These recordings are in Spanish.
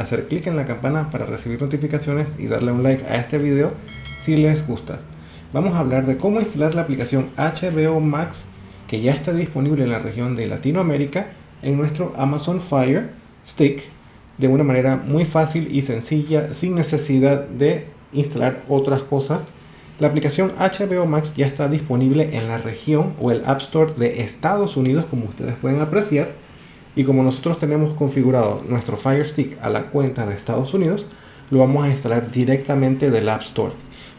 hacer clic en la campana para recibir notificaciones y darle un like a este video si les gusta. Vamos a hablar de cómo instalar la aplicación HBO Max que ya está disponible en la región de Latinoamérica en nuestro Amazon Fire Stick de una manera muy fácil y sencilla sin necesidad de instalar otras cosas. La aplicación HBO Max ya está disponible en la región o el App Store de Estados Unidos como ustedes pueden apreciar y como nosotros tenemos configurado nuestro Fire Stick a la cuenta de Estados Unidos, lo vamos a instalar directamente del App Store.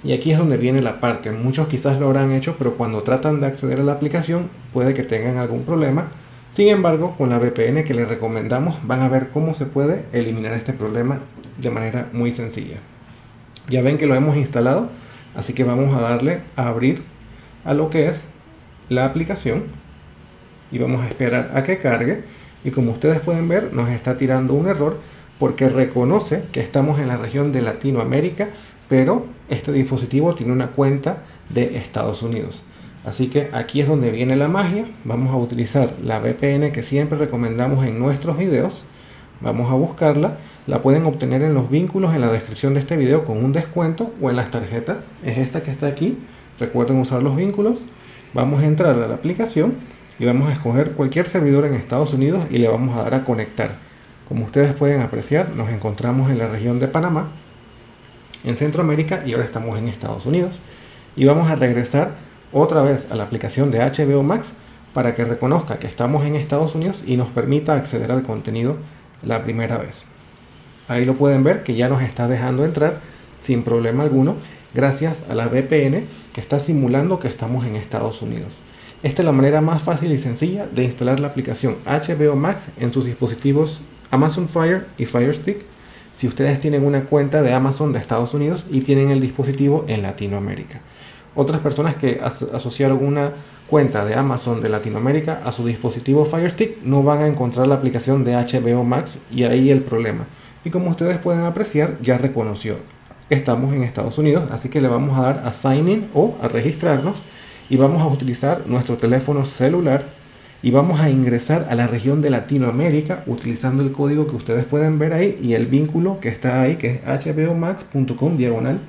Y aquí es donde viene la parte, muchos quizás lo habrán hecho, pero cuando tratan de acceder a la aplicación puede que tengan algún problema. Sin embargo, con la VPN que les recomendamos van a ver cómo se puede eliminar este problema de manera muy sencilla. Ya ven que lo hemos instalado, así que vamos a darle a abrir a lo que es la aplicación y vamos a esperar a que cargue y como ustedes pueden ver nos está tirando un error porque reconoce que estamos en la región de Latinoamérica pero este dispositivo tiene una cuenta de Estados Unidos. Así que aquí es donde viene la magia. Vamos a utilizar la VPN que siempre recomendamos en nuestros videos. Vamos a buscarla. La pueden obtener en los vínculos en la descripción de este video con un descuento o en las tarjetas. Es esta que está aquí. Recuerden usar los vínculos. Vamos a entrar a la aplicación y vamos a escoger cualquier servidor en Estados Unidos y le vamos a dar a conectar. Como ustedes pueden apreciar, nos encontramos en la región de Panamá, en Centroamérica y ahora estamos en Estados Unidos. Y vamos a regresar otra vez a la aplicación de HBO Max para que reconozca que estamos en Estados Unidos y nos permita acceder al contenido la primera vez. Ahí lo pueden ver que ya nos está dejando entrar sin problema alguno gracias a la VPN que está simulando que estamos en Estados Unidos. Esta es la manera más fácil y sencilla de instalar la aplicación HBO Max en sus dispositivos Amazon Fire y Fire Stick si ustedes tienen una cuenta de Amazon de Estados Unidos y tienen el dispositivo en Latinoamérica. Otras personas que asociaron una cuenta de Amazon de Latinoamérica a su dispositivo Fire Stick no van a encontrar la aplicación de HBO Max y ahí el problema. Y como ustedes pueden apreciar, ya reconoció que estamos en Estados Unidos, así que le vamos a dar a Sign In o a registrarnos y vamos a utilizar nuestro teléfono celular y vamos a ingresar a la región de Latinoamérica utilizando el código que ustedes pueden ver ahí y el vínculo que está ahí que es hbomax.com diagonal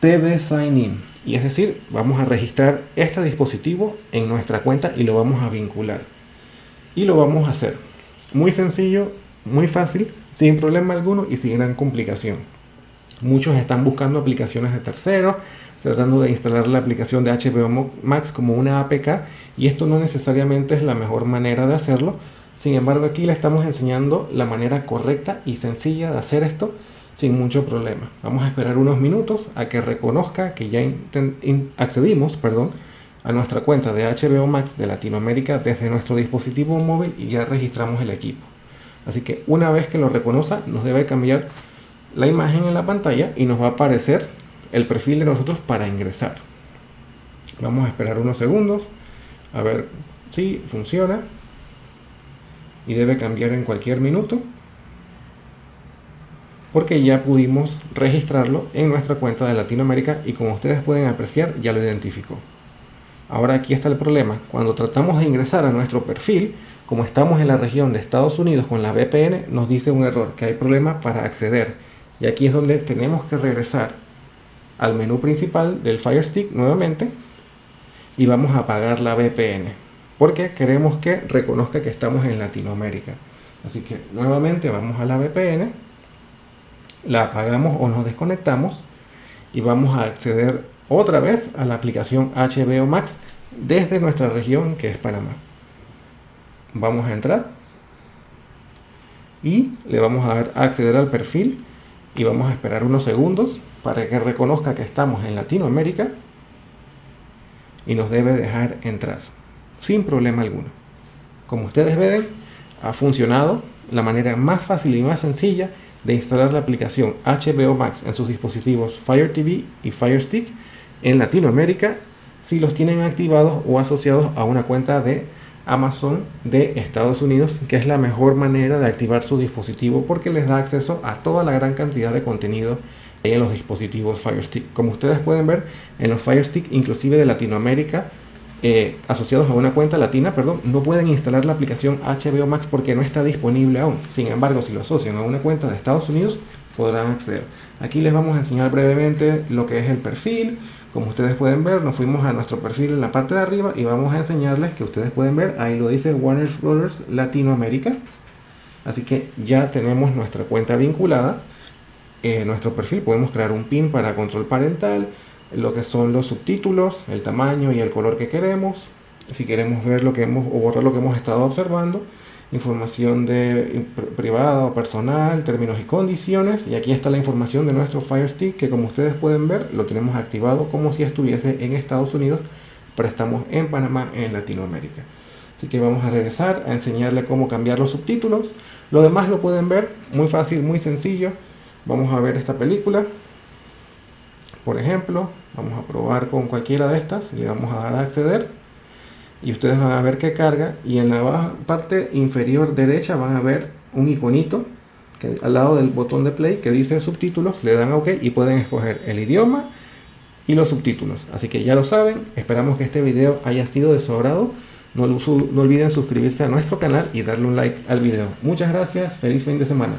tv sign in. Y es decir vamos a registrar este dispositivo en nuestra cuenta y lo vamos a vincular. Y lo vamos a hacer muy sencillo muy fácil sin problema alguno y sin gran complicación muchos están buscando aplicaciones de terceros tratando de instalar la aplicación de HBO Max como una APK y esto no necesariamente es la mejor manera de hacerlo. Sin embargo, aquí le estamos enseñando la manera correcta y sencilla de hacer esto sin mucho problema. Vamos a esperar unos minutos a que reconozca que ya accedimos perdón, a nuestra cuenta de HBO Max de Latinoamérica desde nuestro dispositivo móvil y ya registramos el equipo. Así que una vez que lo reconozca, nos debe cambiar la imagen en la pantalla y nos va a aparecer el perfil de nosotros para ingresar. Vamos a esperar unos segundos a ver si funciona y debe cambiar en cualquier minuto porque ya pudimos registrarlo en nuestra cuenta de Latinoamérica y como ustedes pueden apreciar ya lo identificó. Ahora aquí está el problema, cuando tratamos de ingresar a nuestro perfil, como estamos en la región de Estados Unidos con la VPN, nos dice un error, que hay problema para acceder. Y aquí es donde tenemos que regresar al menú principal del Fire Stick nuevamente y vamos a apagar la VPN porque queremos que reconozca que estamos en Latinoamérica. Así que nuevamente vamos a la VPN, la apagamos o nos desconectamos y vamos a acceder otra vez a la aplicación HBO Max desde nuestra región que es Panamá. Vamos a entrar y le vamos a dar a acceder al perfil y vamos a esperar unos segundos para que reconozca que estamos en Latinoamérica y nos debe dejar entrar sin problema alguno. Como ustedes ven, ha funcionado la manera más fácil y más sencilla de instalar la aplicación HBO Max en sus dispositivos Fire TV y Fire Stick en Latinoamérica si los tienen activados o asociados a una cuenta de Amazon de Estados Unidos, que es la mejor manera de activar su dispositivo porque les da acceso a toda la gran cantidad de contenido en los dispositivos Fire Stick. Como ustedes pueden ver, en los Fire Stick, inclusive de Latinoamérica, eh, asociados a una cuenta latina, perdón, no pueden instalar la aplicación HBO Max porque no está disponible aún. Sin embargo, si lo asocian a una cuenta de Estados Unidos, podrán acceder. Aquí les vamos a enseñar brevemente lo que es el perfil. Como ustedes pueden ver, nos fuimos a nuestro perfil en la parte de arriba y vamos a enseñarles que ustedes pueden ver, ahí lo dice Warner Brothers Latinoamérica. Así que ya tenemos nuestra cuenta vinculada. En nuestro perfil podemos crear un pin para control parental, lo que son los subtítulos, el tamaño y el color que queremos. Si queremos ver lo que hemos o borrar lo que hemos estado observando, información de privada o personal, términos y condiciones. Y aquí está la información de nuestro Fire Stick que como ustedes pueden ver lo tenemos activado como si estuviese en Estados Unidos, pero estamos en Panamá, en Latinoamérica. Así que vamos a regresar a enseñarle cómo cambiar los subtítulos. Lo demás lo pueden ver, muy fácil, muy sencillo. Vamos a ver esta película. Por ejemplo, vamos a probar con cualquiera de estas. Le vamos a dar a acceder. Y ustedes van a ver que carga. Y en la parte inferior derecha van a ver un iconito que, al lado del botón de play que dice subtítulos. Le dan a OK y pueden escoger el idioma y los subtítulos. Así que ya lo saben. Esperamos que este video haya sido de su agrado. No, no olviden suscribirse a nuestro canal y darle un like al video. Muchas gracias, feliz fin de semana.